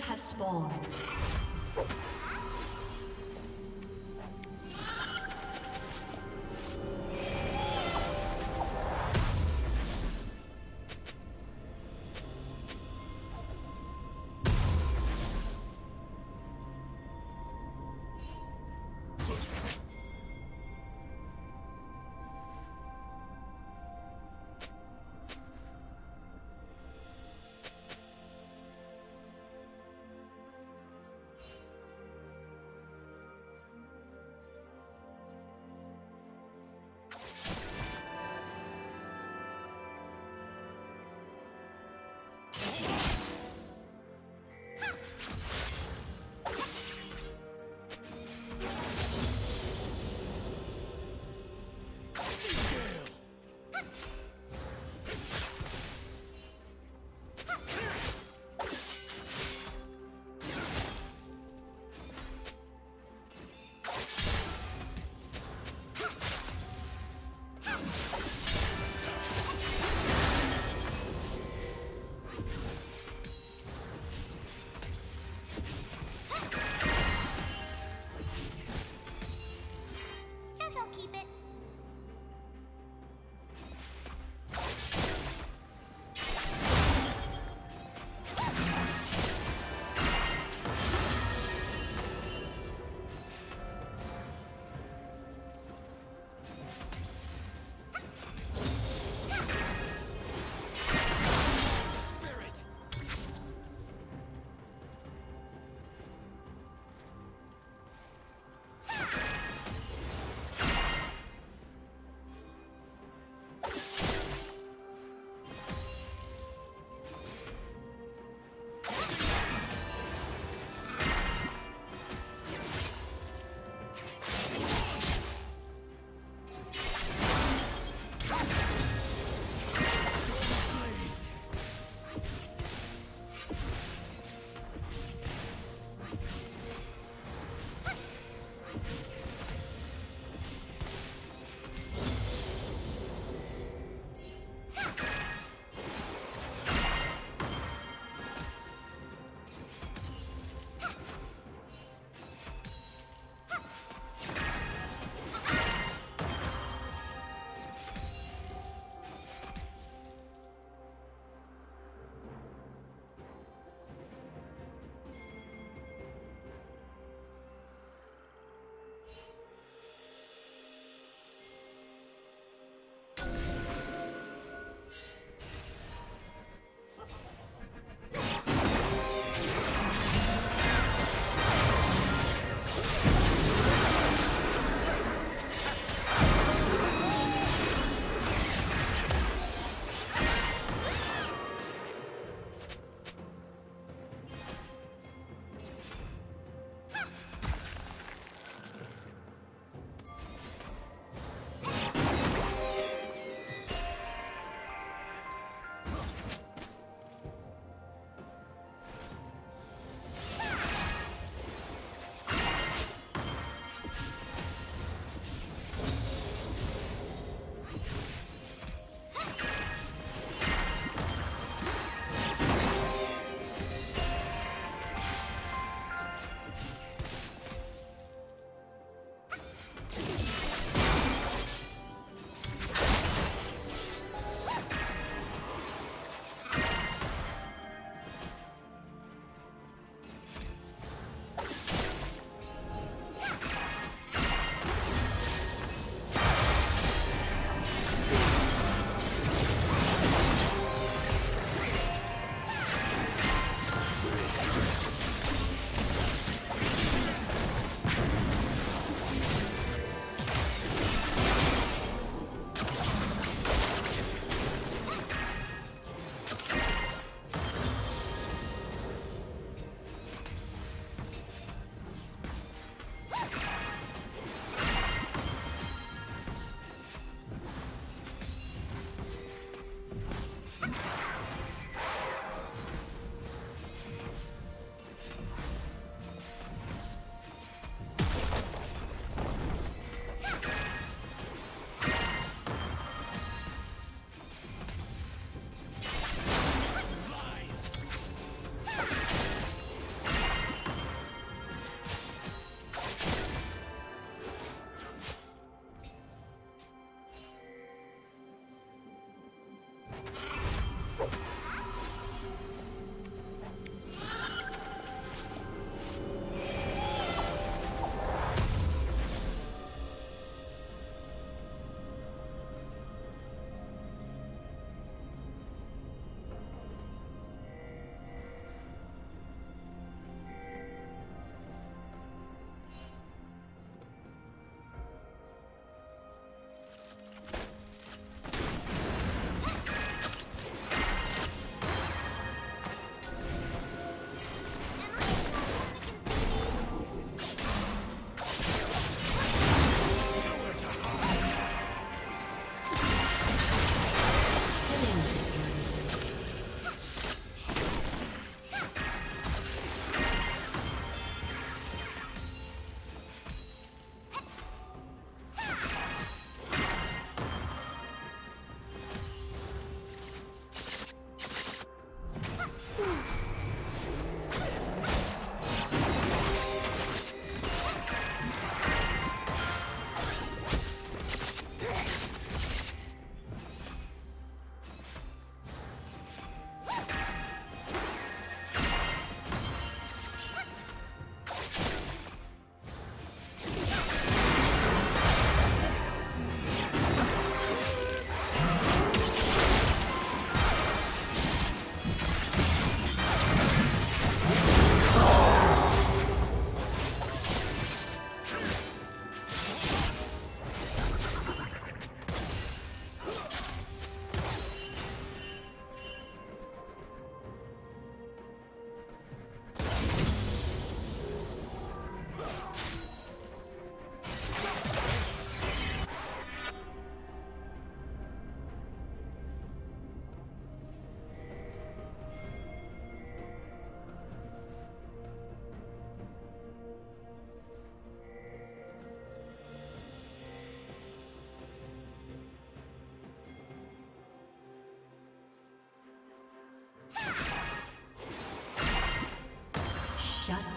Have spawned.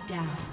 Down.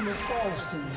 Turret plating will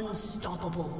Unstoppable.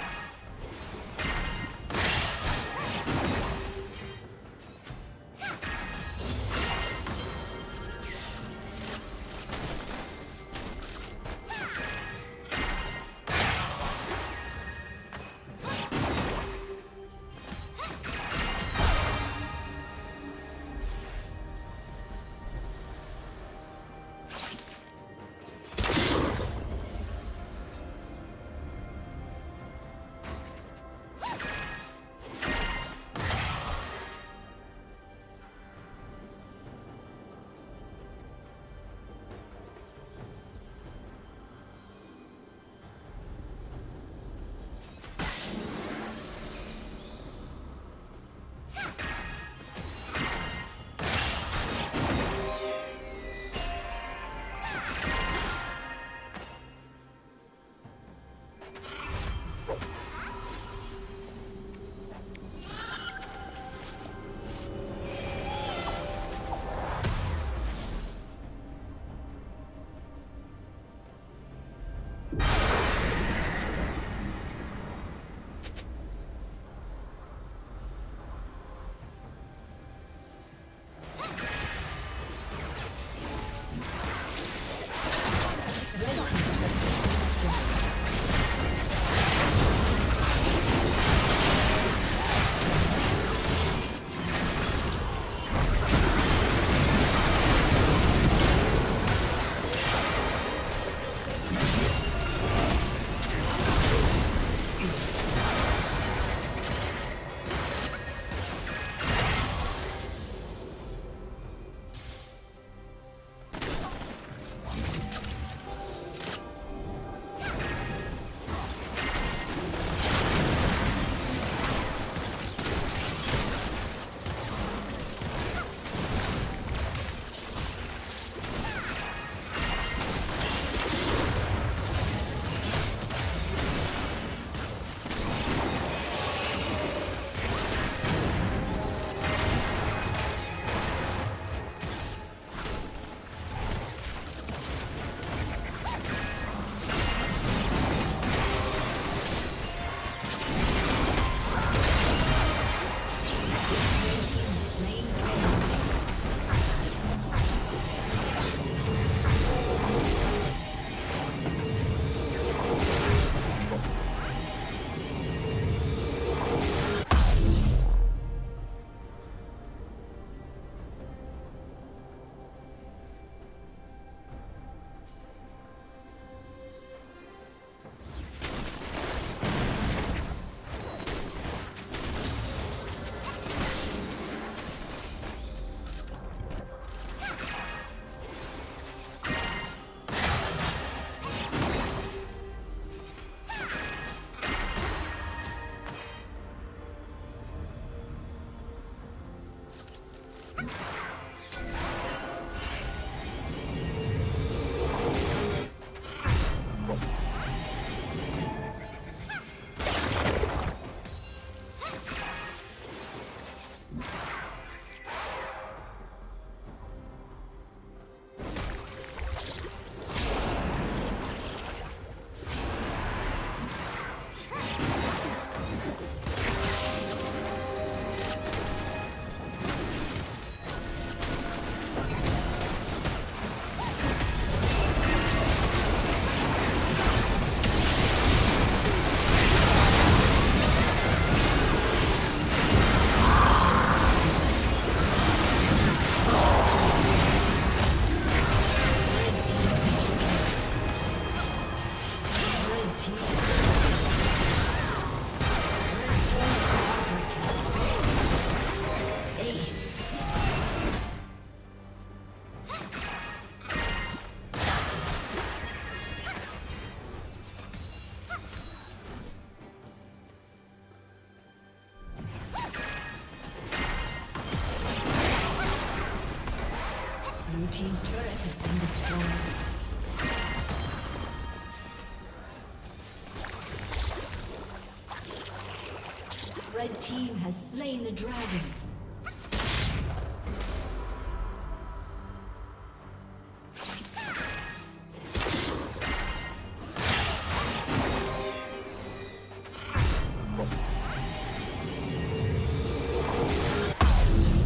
Has slain the dragon.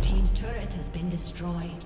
team's turret has been destroyed.